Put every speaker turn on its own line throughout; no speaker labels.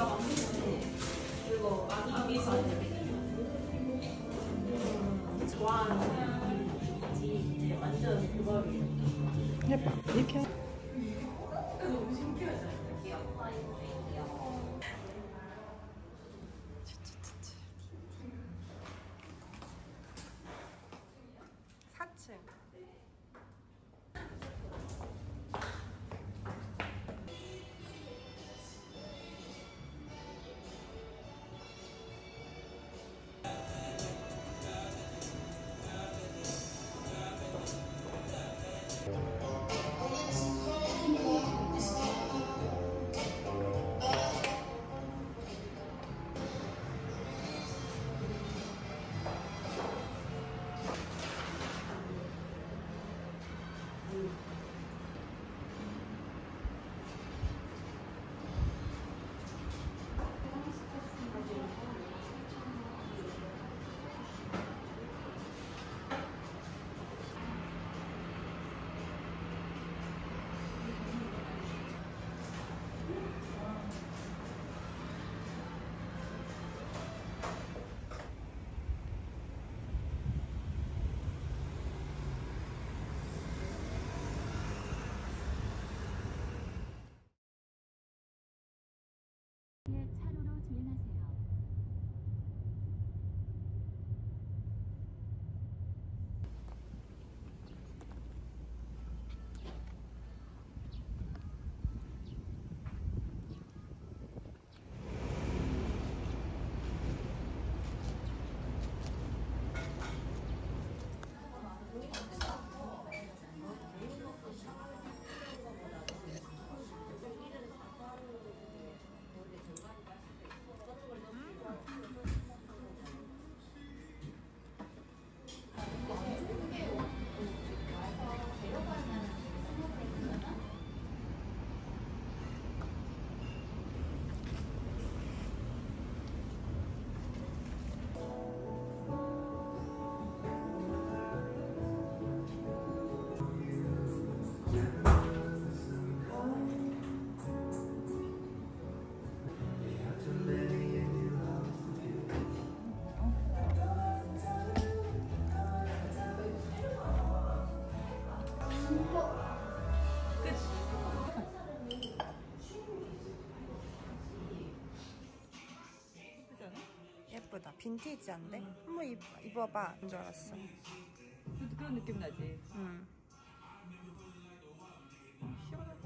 지방 그리고 아기서 음, 좋아하는 이제 완전 그거를 예뻐 이 귀엽다 이거 귀여워 빈티지한데? 한번 입, 입어봐. 인줄 알았어. 그런 느낌 나지? 응. 시원하다.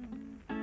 Música